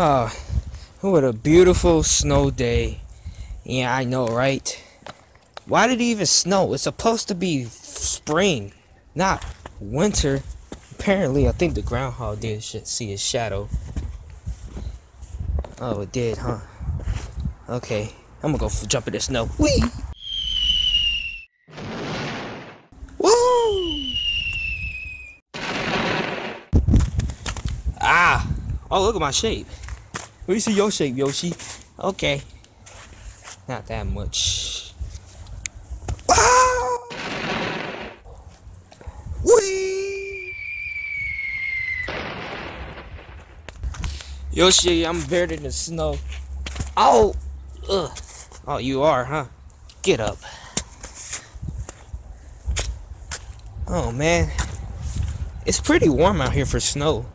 Ah, what a beautiful snow day. Yeah, I know, right? Why did it even snow? It's supposed to be spring, not winter. Apparently, I think the groundhog did see his shadow. Oh, it did, huh? Okay, I'm gonna go jump in the snow. Whee! Woo! Ah! Oh, look at my shape. See your shape, Yoshi. Okay. Not that much. Ah! Whee! Yoshi, I'm buried in the snow. Oh! Ugh. Oh, you are, huh? Get up. Oh, man. It's pretty warm out here for snow.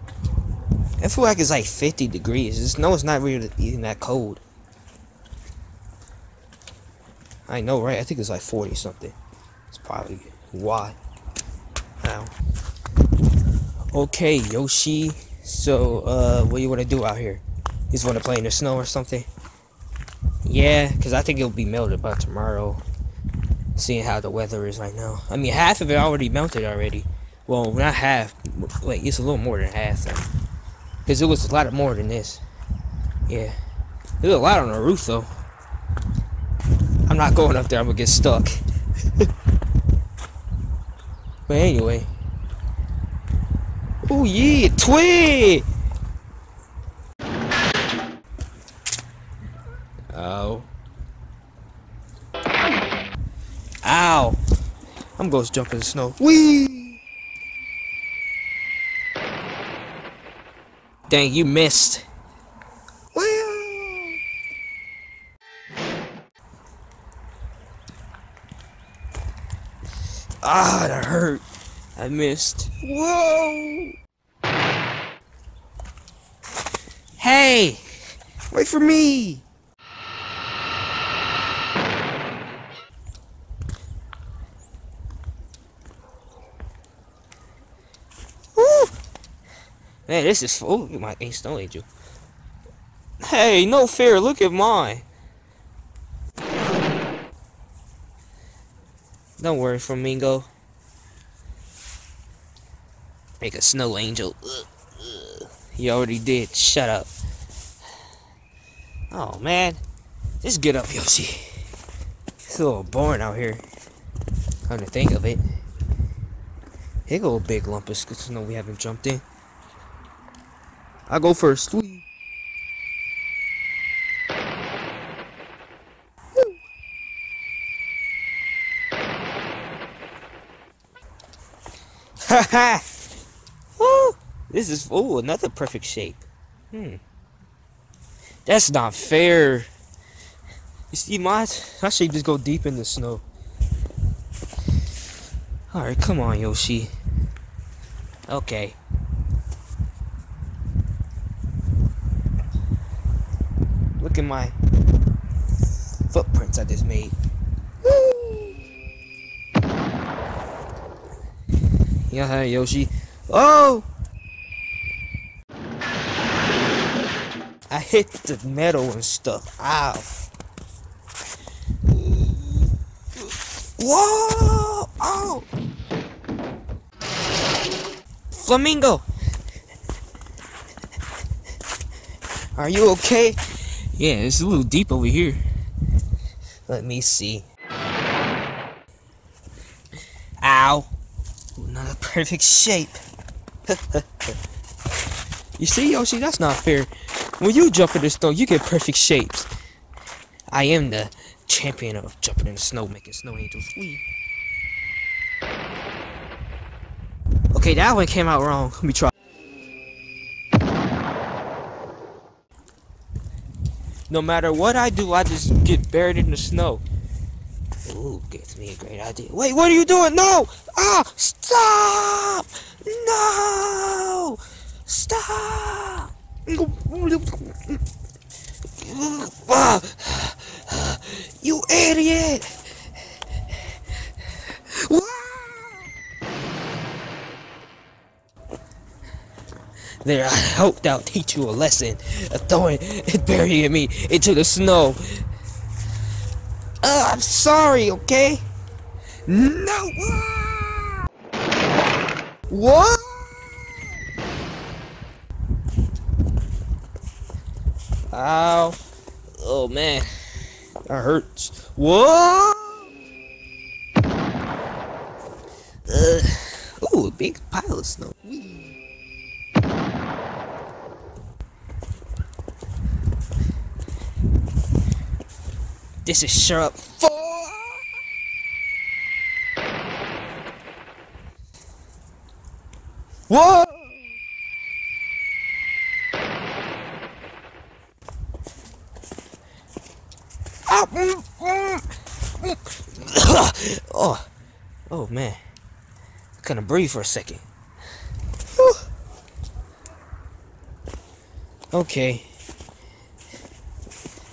I feel like it's like 50 degrees. The snow is not really even that cold. I know, right? I think it's like 40 something. It's probably why. Now. Okay, Yoshi. So, uh, what do you want to do out here? You just want to play in the snow or something? Yeah, because I think it'll be melted by tomorrow. Seeing how the weather is right now. I mean, half of it already melted already. Well, not half. Wait, it's a little more than half. Though. Because it was a lot more than this. Yeah. There's a lot on the roof, though. I'm not going up there. I'm going to get stuck. but anyway. Oh, yeah. Twig! Oh. Ow. I'm going to jump in the snow. Whee! Dang, you missed. Ah, that hurt. I missed. Whoa! Hey! Wait for me! Man, this is at my Ace Snow Angel. Hey, no fear, Look at mine. Don't worry, Flamingo. Make a snow angel. You already did. Shut up. Oh, man. Just get up, Yoshi. It's a little boring out here. Come to think of it. Here go a big lump of snow we haven't jumped in. I go first. Whee. Haha! this is oh another perfect shape. Hmm. That's not fair. You see my my shape just go deep in the snow. Alright, come on, Yoshi. Okay. At my footprints I just made. Yeah, hi, Yoshi. Oh! I hit the metal and stuff. Ow. Whoa! Oh! Flamingo! Are you okay? Yeah, it's a little deep over here. Let me see. Ow. Not a perfect shape. you see, Yoshi, that's not fair. When you jump in the snow, you get perfect shapes. I am the champion of jumping in the snow, making snow angels. Wee. Okay, that one came out wrong. Let me try. No matter what I do, I just get buried in the snow. Ooh, gives me a great idea. Wait, what are you doing? No! Ah! Stop! No! Stop! You idiot! There, I hope that'll teach you a lesson of throwing and burying me into the snow. Uh, I'm sorry, okay? No! What? Ow. Oh, man. That hurts. What? Uh, ooh, a big pile of snow. This is sharp. What? oh, oh man, I couldn't breathe for a second. Okay,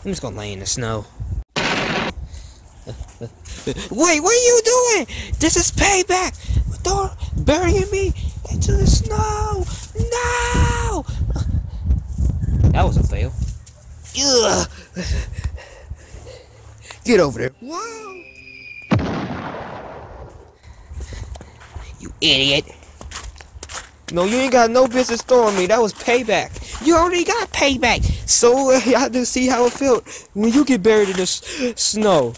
I'm just gonna lay in the snow. Wait, what are you doing? This is payback. Don't bury me into the snow. No. That was a fail. Ugh. Get over there. Whoa. You idiot. No, you ain't got no business throwing me. That was payback. You already got payback. So uh, I to see how it felt when you get buried in the snow.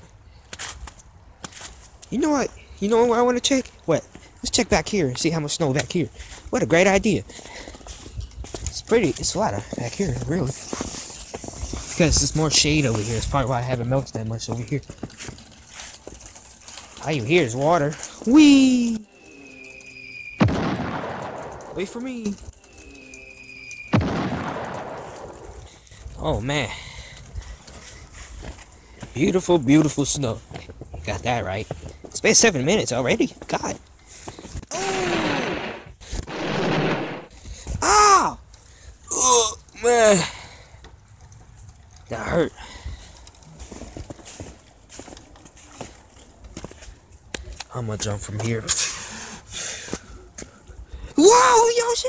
You know what? You know what I want to check? What? Let's check back here and see how much snow back here. What a great idea. It's pretty, it's flatter back here, really. Because there's more shade over here. It's probably why I haven't melted that much over here. All you hear is water. Wee! Wait for me. Oh, man. Beautiful, beautiful snow. Got that right. It's been seven minutes already. God. Oh! Ah! Oh, man. That hurt. I'm gonna jump from here. Whoa, Yoshi!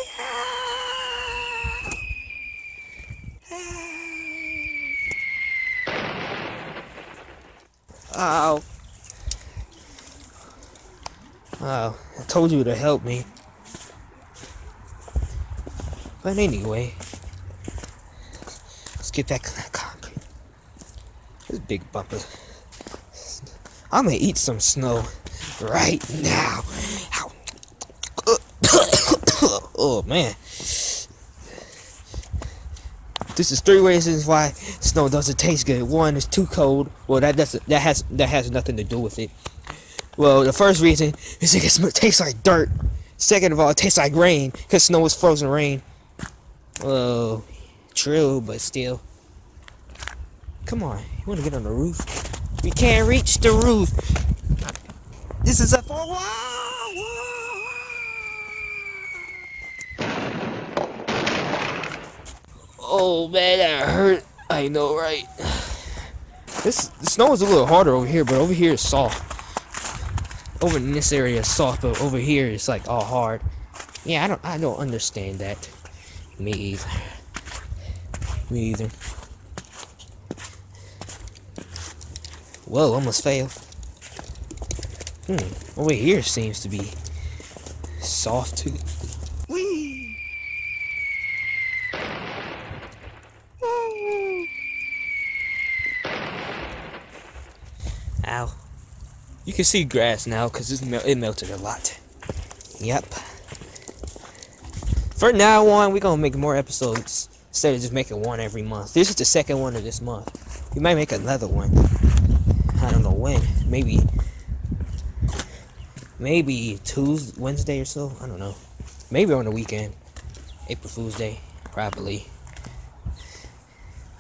Ow. Oh, I told you to help me. But anyway, let's get back on that concrete. This big bumper. I'm gonna eat some snow right now. oh man. This is three reasons why snow doesn't taste good. One, it's too cold. Well, that doesn't that has that has nothing to do with it. Well, the first reason is it tastes like dirt. Second of all, it tastes like rain because snow is frozen rain. Oh, true, but still. Come on, you want to get on the roof? We can't reach the roof. This is a four. Oh man, that hurt. I know, right? This the snow is a little harder over here, but over here is soft. Over in this area is soft, but over here it's like all hard. Yeah, I don't I don't understand that. Me either. Me either. Whoa, almost failed. Hmm, over here seems to be soft too. Ow. You can see grass now because mel it melted a lot. Yep. For now on, we're gonna make more episodes instead of just making one every month. This is the second one of this month. We might make another one. I don't know when. Maybe. Maybe Tuesday, Wednesday or so. I don't know. Maybe on the weekend. April Fool's Day. Probably.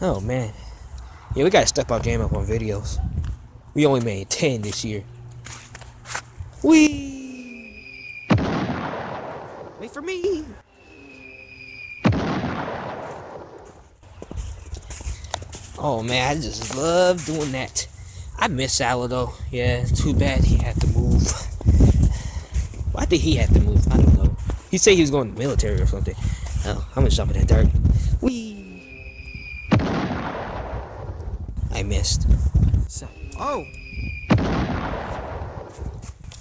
Oh man. Yeah, we gotta step our game up on videos. We only made 10 this year. Wee! Wait for me! Oh man, I just love doing that. I miss Alado. Yeah, too bad he had to move. Why did he have to move? I don't know. He said he was going to the military or something. Oh, I'm gonna jump in that dirt. Whee! I missed. So, oh!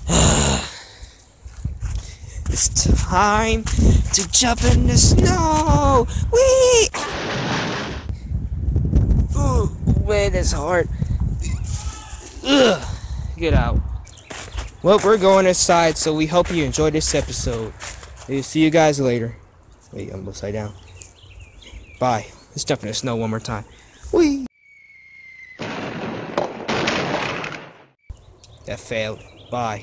it's time to jump in the snow! Whee! Ooh, it's hard. Ugh. Get out. Well, we're going inside, so we hope you enjoyed this episode. We'll see you guys later. Wait, I'm upside down. Bye. Let's jump in the snow one more time. Whee! That failed. Bye.